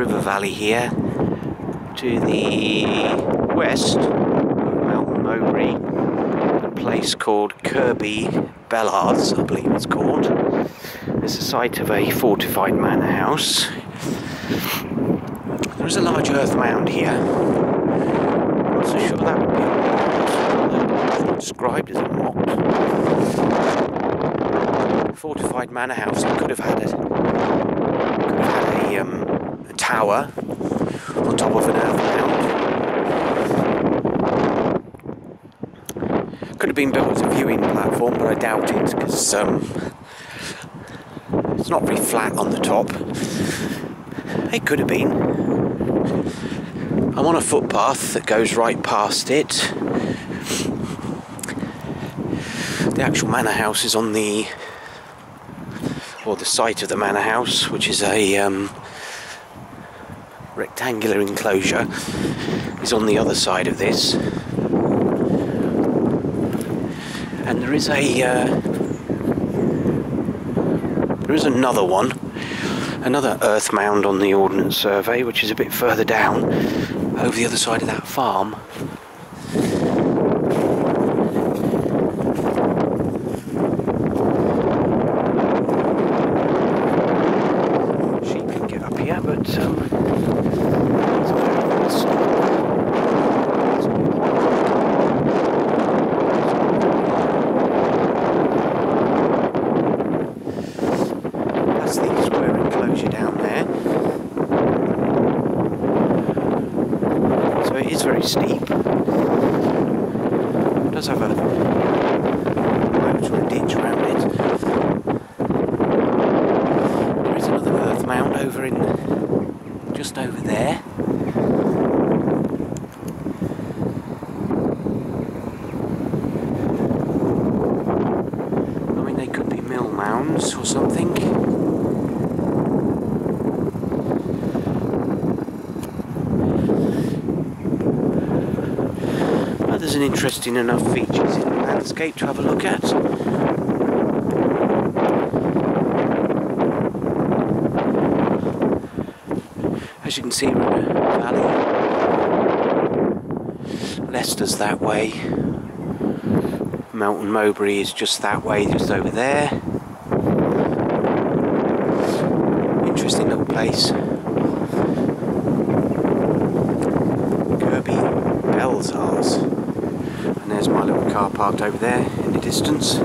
river valley here. To the west of Melton Mowbray, a place called Kirby Bellars, I believe it's called. It's the site of a fortified manor house. There is a large earth mound here. I'm not so sure that would be described as a motte. Fortified manor house. It could have had a could have had a, um, tower on top of an earth mound. Could have been built as a viewing platform, but I doubt it because um, it's not very flat on the top. It could have been. I'm on a footpath that goes right past it. The actual manor house is on the, or the site of the manor house, which is a um, rectangular enclosure, is on the other side of this. And there is a, uh, there is another one, another earth mound on the Ordnance Survey, which is a bit further down, over the other side of that farm. Sheep can get up here, but um, it's very, very slow. That's the square enclosure down there. So it is very steep. It does have a moat or a ditch around it. There is another earth mound over in just over there. I mean, they could be mill mounds or something. But there's an interesting enough features in the landscape to have a look at. As you can see, we're in a valley. Leicester's that way. Melton Mowbray is just that way, just over there. Interesting little place. Kirby Bellars. And there's my little car parked over there in the distance.